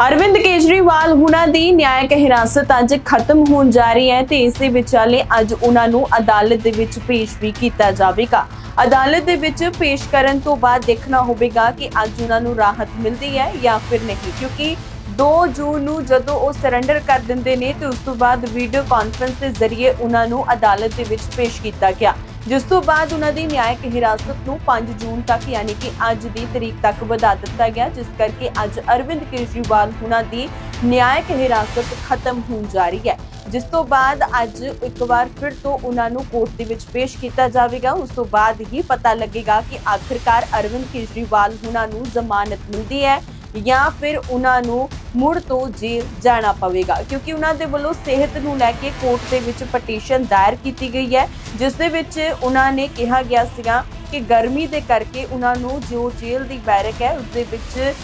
ਅਰਵਿੰਦ ਕੇਜਰੀਵਾਲ ਹੁਣਾਂ ਦੀ ਨਿਆਇਕ ਹਿਰਾਸਤ ਅੱਜ ਖਤਮ ਹੋਣ ਜਾ ਰਹੀ ਹੈ ਤੇ ਇਸ ਦੇ ਵਿਚਾਲੇ ਅੱਜ ਉਹਨਾਂ ਨੂੰ ਅਦਾਲਤ ਦੇ ਵਿੱਚ ਪੇਸ਼ ਵੀ ਕੀਤਾ ਜਾਵੇਗਾ। ਅਦਾਲਤ ਦੇ ਵਿੱਚ ਪੇਸ਼ ਕਰਨ ਤੋਂ ਬਾਅਦ ਦੇਖਣਾ ਹੋਵੇਗਾ ਕਿ ਅੱਜ ਉਹਨਾਂ ਨੂੰ ਰਾਹਤ ਮਿਲਦੀ ਹੈ ਜਾਂ ਫਿਰ ਨਹੀਂ, ਕਿਉਂਕਿ 2 ਜੂਨ ਨੂੰ ਜਦੋਂ ਉਹ ਸਰੈਂਡਰ ਕਰ ਦਿੰਦੇ ਨੇ ਤੇ ਉਸ ਤੋਂ ਬਾਅਦ ਵੀਡੀਓ ਕਾਨਫਰੰਸ ਦੇ ਜ਼ਰੀਏ ਉਹਨਾਂ ਨੂੰ ਅਦਾਲਤ ਦੇ ਵਿੱਚ ਪੇਸ਼ ਕੀਤਾ ਗਿਆ। ਜਿਸ ਤੋਂ ਬਾਅਦ ਉਹਨਾਂ ਦੀ ਨਿਆਇਕ ਹਿਰਾਸਤ ਨੂੰ 5 ਜੂਨ ਤੱਕ, ਯਾਨੀ ਕਿ ਅੱਜ ਦੀ ਤਰੀਕ ਤੱਕ ਵਧਾ ਦਿੱਤਾ ਗਿਆ, ਜਿਸ ਕਰਕੇ ਅੱਜ ਅਰਵਿੰਦ ਕੇਜਰੀਵਾਲ ਉਹਨਾਂ ਦੀ ਨਿਆਇਕ ਹਿਰਾਸਤ ਖਤਮ ਹੋਣ ਜਾ ਰਹੀ ਹੈ। ਜਿਸ ਤੋਂ ਬਾਅਦ ਅੱਜ ਇੱਕ ਵਾਰ ਫਿਰ ਤੋਂ ਉਹਨਾਂ ਨੂੰ ਕੋਰਟ ਦੇ ਵਿੱਚ ਪੇਸ਼ ਕੀਤਾ ਜਾਵੇਗਾ। ਉਸ ਤੋਂ ਬਾਅਦ ਹੀ ਪਤਾ ਲੱਗੇਗਾ ਕਿ ਆਖਿਰਕਾਰ ਅਰਵਿੰਦ ਕੇਜਰੀਵਾਲ ਉਹਨਾਂ ਨੂੰ ਜ਼ਮਾਨਤ ਮਿਲਦੀ ਹੈ ਜਾਂ ਫਿਰ ਉਹਨਾਂ ਨੂੰ ਮੁੜ ਤੋਂ ਜੇਲ੍ਹ ਜਾਣਾ ਪਵੇਗਾ। ਕਿਉਂਕਿ ਉਹਨਾਂ ਦੇ ਵੱਲੋਂ ਸਿਹਤ ਨੂੰ ਲੈ ਕੇ ਕੋਰਟ ਦੇ ਵਿੱਚ ਪਟੀਸ਼ਨ ਦਾਇਰ ਕੀਤੀ ਗਈ ਹੈ, ਜਿਸ ਦੇ ਵਿੱਚ ਉਹਨਾਂ ਨੇ ਕਿਹਾ ਗਿਆ ਸੀਗਾ ਕਿ ਗਰਮੀ ਦੇ ਕਰਕੇ ਉਹਨਾਂ ਨੂੰ ਜੋ ਜੇਲ੍ਹ ਦੀ ਬੈਰਕ ਹੈ ਉਸ ਦੇ ਵਿੱਚ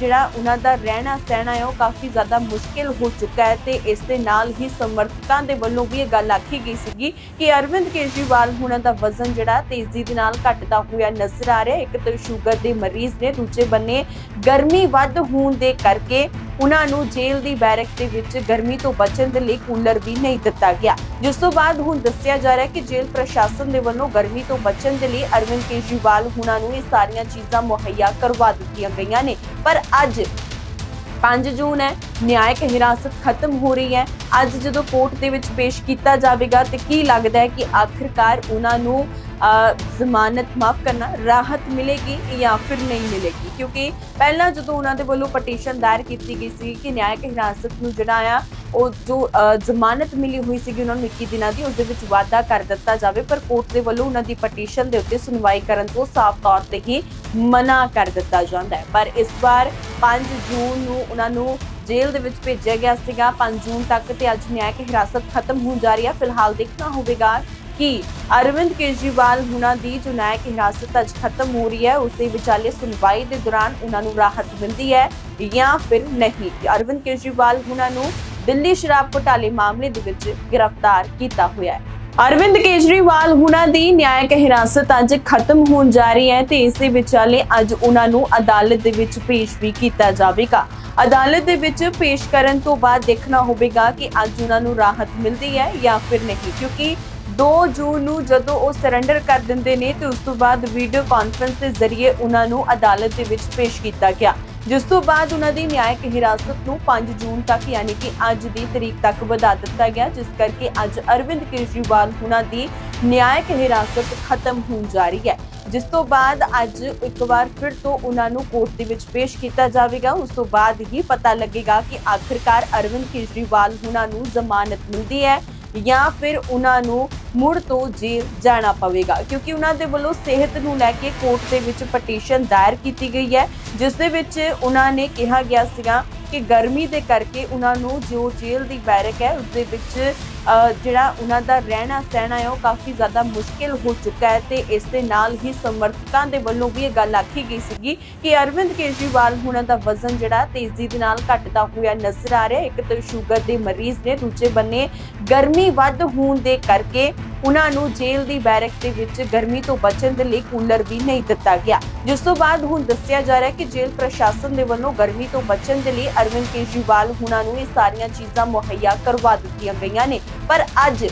ਜਿਹੜਾ ਉਹਨਾਂ ਦਾ ਰਹਿਣਾ ਸਹਿਣਾ ਹੈ, ਉਹ ਕਾਫੀ ਜ਼ਿਆਦਾ ਮੁਸ਼ਕਿਲ ਹੋ ਚੁੱਕਾ ਹੈ ਤੇ ਇਸ ਦੇ ਨਾਲ ਹੀ ਸਮਰਥਕਾਂ ਦੇ ਵੱਲੋਂ ਵੀ ਇਹ ਗੱਲ ਆਖੀ ਗਈ ਸੀਗੀ ਕਿ ਅਰਵਿੰਦ ਕੇਜਰੀਵਾਲ ਹੁਣਾਂ ਦਾ ਵਜ਼ਨ ਜਿਹੜਾ ਤੇਜ਼ੀ ਦੇ ਨਾਲ ਘਟਦਾ ਹੋਇਆ ਨਜ਼ਰ ਆ ਰਿਹਾ ਇੱਕ ਤਾਂ ਸ਼ੂਗਰ ਦੇ ਮਰੀਜ਼ ਨੇ, ਦੂਜੇ ਬੰਨੇ ਗਰਮੀ ਵੱਧ ਹੋਣ ਦੇ ਕਰਕੇ ਉਹਨਾਂ ਨੂੰ ਜੇਲ੍ਹ ਦੀ ਬੈਰਕ ਦੇ ਵਿੱਚ ਗਰਮੀ ਤੋਂ ਬਚਣ ਦੇ ਲਈ ਕੂਲਰ ਵੀ ਨਹੀਂ ਦਿੱਤਾ ਗਿਆ। ਜਿਸ ਤੋਂ ਬਾਅਦ ਹੁਣ ਦੱਸਿਆ ਜਾ ਰਿਹਾ ਹੈ ਕਿ ਜੇਲ੍ਹ ਪ੍ਰਸ਼ਾਸਨ ਦੇ ਵੱਲੋਂ ਗਰਮੀ ਤੋਂ ਬਚਣ ਦੇ ਲਈ ਅਰਵਿੰਦ ਕੇਜਰੀਵਾਲ ਹੁਣਾਂ ਨੂੰ ਇਹ ਸਾਰੀਆਂ ਚੀਜ਼ਾਂ ਮੁਹੱਈਆ ਕਰਵਾ ਦਿੱਤੀਆਂ ਗਈਆਂ ਨੇ। ਪਰ ਅੱਜ 5 ਜੂਨ ਹੈ, ਨਿਆਇਕ ਹਿਰਾਸਤ ਖਤਮ ਹੋ ਰਹੀ ਹੈ। ਅੱਜ ਜਦੋਂ ਕੋਰਟ ਦੇ ਵਿੱਚ ਪੇਸ਼ ਕੀਤਾ ਜਾਵੇਗਾ ਤੇ ਕੀ ਲੱਗਦਾ ਹੈ ਕਿ ਆਖਿਰਕਾਰ ਉਹਨਾਂ ਨੂੰ ਜ਼ਮਾਨਤ ਮਾਫ ਕਰਨਾ ਰਾਹਤ ਮਿਲੇਗੀ ਜਾਂ ਫਿਰ ਨਹੀਂ ਮਿਲੇਗੀ? ਕਿਉਂਕਿ ਪਹਿਲਾਂ ਜਦੋਂ ਉਹਨਾਂ ਦੇ ਵੱਲੋਂ ਪਟੀਸ਼ਨ ਦਾਇਰ ਕੀਤੀ ਗਈ ਸੀ ਕਿ ਨਿਆਇਕ ਹਿਰਾਸਤ ਨੂੰ ਜਿਹੜਾ ਆ ਉਹ ਜੋ ਜ਼ਮਾਨਤ ਮਿਲੀ ਹੋਈ ਸੀਗੀ ਉਹਨਾਂ ਨੂੰ 21 ਦਿਨਾਂ ਦੀ ਉਸ ਦੇ ਵਿੱਚ ਵਾਅਦਾ ਕਰ ਦਿੱਤਾ ਜਾਵੇ, ਪਰ ਕੋਰਟ ਦੇ ਵੱਲੋਂ ਉਹਨਾਂ ਦੀ ਪਟੀਸ਼ਨ ਦੇ ਉੱਤੇ ਸੁਣਵਾਈ ਕਰਨ ਤੋਂ ਸਾਫ਼ ਤੌਰ ਤੇ ਹੀ ਮਨਾ ਕਰ ਦਿੱਤਾ ਜਾਂਦਾ ਹੈ। ਪਰ ਇਸ ਵਾਰ 5 ਜੂਨ ਨੂੰ ਉਹਨਾਂ ਨੂੰ ਜੇਲ੍ਹ ਦੇ ਵਿੱਚ ਭੇਜਿਆ ਗਿਆ ਸੀਗਾ। 5 ਜੂਨ ਤੱਕ ਤੇ ਅੱਜ ਨਿਆਇਕ ਹਿਰਾਸਤ ਖਤਮ ਹੋਣ ਜਾ ਰਹੀ ਹੈ। ਫਿਲਹਾਲ ਦੇਖਣਾ ਹੋਵੇਗਾ ਕਿ ਅਰਵਿੰਦ ਕੇਜਰੀਵਾਲ ਹੁਣਾਂ ਦੀ ਜੋ ਨਿਆਇਕ ਹਿਰਾਸਤ ਅੱਜ ਖਤਮ ਹੋ ਰਹੀ ਹੈ, ਉਸ ਦੇ ਵਿਚਾਲੇ ਸੁਣਵਾਈ ਦੇ ਦੌਰਾਨ ਉਹਨਾਂ ਨੂੰ ਰਾਹਤ ਮਿਲਦੀ ਹੈ ਜਾਂ ਫਿਰ ਨਹੀਂ। ਅਰਵਿੰਦ ਕੇਜਰੀਵਾਲ ਹੁਣਾਂ ਨੂੰ ਦਿੱਲੀ ਸ਼ਰਾਬ ਘੁਟਾਲੇ ਮਾਮਲੇ ਦੇ ਵਿੱਚ ਗ੍ਰਿਫਤਾਰ ਕੀਤਾ ਹੋਇਆ ਹੈ। ਅਰਵਿੰਦ ਕੇਜਰੀਵਾਲ ਹੁਣਾਂ ਦੀ ਨਿਆਇਕ ਹਿਰਾਸਤ ਅੱਜ ਖਤਮ ਹੋਣ ਜਾ ਰਹੀ ਹੈ ਤੇ ਇਸ ਦੇ ਵਿਚਾਲੇ ਅੱਜ ਉਹਨਾਂ ਨੂੰ ਅਦਾਲਤ ਦੇ ਵਿੱਚ ਪੇਸ਼ ਵੀ ਕੀਤਾ ਜਾਵੇਗਾ। ਅਦਾਲਤ ਦੇ ਵਿੱਚ ਪੇਸ਼ ਕਰਨ ਤੋਂ ਬਾਅਦ ਦੇਖਣਾ ਹੋਵੇਗਾ ਕਿ ਅੱਜ ਉਹਨਾਂ ਨੂੰ ਰਾਹਤ ਮਿਲਦੀ ਹੈ ਜਾਂ ਫਿਰ ਨਹੀਂ, ਕਿਉਂਕਿ 2 ਜੂਨ ਨੂੰ ਜਦੋਂ ਉਹ ਸਰੈਂਡਰ ਕਰ ਦਿੰਦੇ ਨੇ ਤੇ ਉਸ ਤੋਂ ਬਾਅਦ ਵੀਡੀਓ ਕਾਨਫਰੰਸ ਦੇ ਜ਼ਰੀਏ ਉਹਨਾਂ ਨੂੰ ਅਦਾਲਤ ਦੇ ਵਿੱਚ ਪੇਸ਼ ਕੀਤਾ ਗਿਆ। ਜਿਸ ਤੋਂ ਬਾਅਦ ਉਹਨਾਂ ਦੀ ਨਿਆਇਕ ਹਿਰਾਸਤ ਨੂੰ 5 ਜੂਨ ਤੱਕ, ਯਾਨੀ ਕਿ ਅੱਜ ਦੀ ਤਰੀਕ ਤੱਕ ਵਧਾ ਦਿੱਤਾ ਗਿਆ, ਜਿਸ ਕਰਕੇ ਅੱਜ ਅਰਵਿੰਦ ਕੇਜਰੀਵਾਲ ਉਹਨਾਂ ਦੀ ਨਿਆਇਕ ਹਿਰਾਸਤ ਖਤਮ ਹੋਣ ਜਾ ਰਹੀ ਹੈ। ਜਿਸ ਤੋਂ ਬਾਅਦ ਅੱਜ ਇੱਕ ਵਾਰ ਫਿਰ ਤੋਂ ਉਹਨਾਂ ਨੂੰ ਕੋਰਟ ਦੇ ਵਿੱਚ ਪੇਸ਼ ਕੀਤਾ ਜਾਵੇਗਾ। ਉਸ ਤੋਂ ਬਾਅਦ ਹੀ ਪਤਾ ਲੱਗੇਗਾ ਕਿ ਆਖਿਰਕਾਰ ਅਰਵਿੰਦ ਕੇਜਰੀਵਾਲ ਉਹਨਾਂ ਨੂੰ ਜ਼ਮਾਨਤ ਮਿਲਦੀ ਹੈ। ਜਾਂ ਫਿਰ ਉਹਨਾਂ ਨੂੰ ਮੁੜ ਤੋਂ ਜੇਲ੍ਹ ਜਾਣਾ ਪਵੇਗਾ। ਕਿਉਂਕਿ ਉਹਨਾਂ ਦੇ ਵੱਲੋਂ ਸਿਹਤ ਨੂੰ ਲੈ ਕੇ ਕੋਰਟ ਦੇ ਵਿੱਚ ਪਟੀਸ਼ਨ ਦਾਇਰ ਕੀਤੀ ਗਈ ਹੈ, ਜਿਸ ਦੇ ਵਿੱਚ ਉਹਨਾਂ ਨੇ ਕਿਹਾ ਗਿਆ ਸੀਗਾ ਕਿ ਗਰਮੀ ਦੇ ਕਰਕੇ ਉਹਨਾਂ ਨੂੰ ਜੋ ਜੇਲ੍ਹ ਦੀ ਬੈਰਕ ਹੈ, ਉਸ ਦੇ ਵਿੱਚ ਜਿਹੜਾ ਉਹਨਾਂ ਦਾ ਰਹਿਣਾ ਸਹਿਣਾ ਹੈ, ਉਹ ਕਾਫੀ ਜ਼ਿਆਦਾ ਮੁਸ਼ਕਿਲ ਹੋ ਚੁੱਕਾ ਹੈ ਤੇ ਇਸ ਦੇ ਨਾਲ ਹੀ ਸਮਰਥਕਾਂ ਦੇ ਵੱਲੋਂ ਵੀ ਇਹ ਗੱਲ ਆਖੀ ਗਈ ਸੀਗੀ ਕਿ ਅਰਵਿੰਦ ਕੇਜਰੀਵਾਲ ਹੁਣਾਂ ਦਾ ਵਜ਼ਨ ਜਿਹੜਾ ਤੇਜ਼ੀ ਦੇ ਨਾਲ ਘਟਦਾ ਹੋਇਆ ਨਜ਼ਰ ਆ ਰਿਹਾ ਇੱਕ ਤਾਂ ਸ਼ੂਗਰ ਦੇ ਮਰੀਜ਼ ਨੇ, ਦੂਜੇ ਬੰਨੇ ਗਰਮੀ ਵੱਧ ਹੋਣ ਦੇ ਕਰਕੇ ਉਹਨਾਂ ਨੂੰ ਜੇਲ੍ਹ ਦੀ ਬੈਰਕ ਦੇ ਵਿੱਚ ਗਰਮੀ ਤੋਂ ਬਚਣ ਦੇ ਲਈ ਕੂਲਰ ਵੀ ਨਹੀਂ ਦਿੱਤਾ ਗਿਆ। ਜਿਸ ਤੋਂ ਬਾਅਦ ਹੁਣ ਦੱਸਿਆ ਜਾ ਰਿਹਾ ਹੈ ਕਿ ਜੇਲ੍ਹ ਪ੍ਰਸ਼ਾਸਨ ਦੇ ਵੱਲੋਂ ਗਰਮੀ ਤੋਂ ਬਚਣ ਦੇ ਲਈ ਅਰਵਿੰਦ ਕੇਜਰੀਵਾਲ ਹੁਣਾਂ ਨੂੰ ਇਹ ਸਾਰੀਆਂ ਚੀਜ਼ਾਂ ਮੁਹੱਈਆ ਕਰਵਾ ਦਿੱਤੀਆਂ ਗਈਆਂ ਨੇ। ਪਰ ਅੱਜ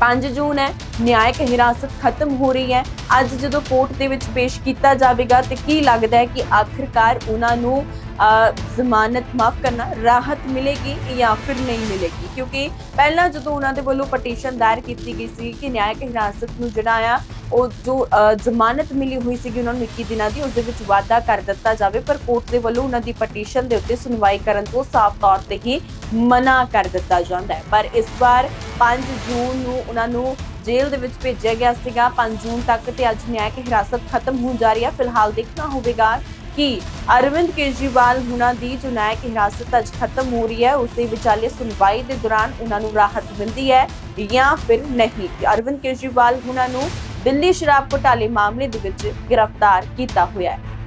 5 ਜੂਨ ਹੈ ਨਿਆਇਕ ਹਿਰਾਸਤ ਖਤਮ ਹੋ ਰਹੀ ਹੈ। ਅੱਜ ਜਦੋਂ ਕੋਰਟ ਦੇ ਵਿੱਚ ਪੇਸ਼ ਕੀਤਾ ਜਾਵੇਗਾ ਤੇ ਕੀ ਲੱਗਦਾ ਹੈ ਕਿ ਆਖਿਰਕਾਰ ਉਹਨਾਂ ਨੂੰ ਅ, ਜ਼ਮਾਨਤ ਮਾਫ ਕਰਨਾ ਰਾਹਤ ਮਿਲੇਗੀ ਜਾਂ ਫਿਰ ਨਹੀਂ ਮਿਲੇਗੀ? ਕਿਉਂਕਿ ਪਹਿਲਾਂ ਜਦੋਂ ਉਹਨਾਂ ਦੇ ਵੱਲੋਂ ਪਟੀਸ਼ਨ ਦਾਇਰ ਕੀਤੀ ਗਈ ਸੀ ਕਿ ਨਿਆਇਕ ਹਿਰਾਸਤ ਨੂੰ ਜਿਹੜਾ ਆ ਉਹ ਜੋ ਜ਼ਮਾਨਤ ਮਿਲੀ ਹੋਈ ਸੀਗੀ ਉਹਨਾਂ ਨੂੰ 21 ਦਿਨਾਂ ਦੀ ਉਸ ਦੇ ਵਿੱਚ ਵਾਅਦਾ ਕਰ ਦਿੱਤਾ ਜਾਵੇ, ਪਰ ਕੋਰਟ ਦੇ ਵੱਲੋਂ ਉਹਨਾਂ ਦੀ ਪਟੀਸ਼ਨ ਦੇ ਉੱਤੇ ਸੁਣਵਾਈ ਕਰਨ ਤੋਂ ਸਾਫ਼ ਤੌਰ ਤੇ ਹੀ ਮਨਾ ਕਰ ਦਿੱਤਾ ਜਾਂਦਾ ਹੈ। ਪਰ ਇਸ ਵਾਰ 5 ਜੂਨ ਨੂੰ ਉਹਨਾਂ ਨੂੰ ਜੇਲ੍ਹ ਦੇ ਵਿੱਚ ਭੇਜਿਆ ਗਿਆ ਸੀਗਾ। 5 ਜੂਨ ਤੱਕ ਤੇ ਅੱਜ ਨਿਆਇਕ ਹਿਰਾਸਤ ਖਤਮ ਹੋਣ ਜਾ ਰਹੀ ਹੈ। ਫਿਲਹਾਲ ਦੇਖਣਾ ਹੋਵੇਗਾ ਕਿ ਅਰਵਿੰਦ ਕੇਜਰੀਵਾਲ ਹੁਣਾਂ ਦੀ ਜੋ ਨਾਇਕ ਹਿਰਾਸਤ ਅੱਜ ਖਤਮ ਹੋ ਰਹੀ ਹੈ, ਉਸ ਦੇ ਵਿਚਾਲੇ ਸੁਣਵਾਈ ਦੇ ਦੌਰਾਨ ਉਹਨਾਂ ਨੂੰ ਰਾਹਤ ਮਿਲਦੀ ਹੈ ਜਾਂ ਫਿਰ ਨਹੀਂ। ਅਰਵਿੰਦ ਕੇਜਰੀਵਾਲ ਹੁਣਾਂ ਨੂੰ ਦਿੱਲੀ ਸ਼ਰਾਬ ਘੁਟਾਲੇ ਮਾਮਲੇ ਦੇ ਵਿੱਚ ਗ੍ਰਿਫਤਾਰ ਕੀਤਾ ਹੋਇਆ ਹੈ।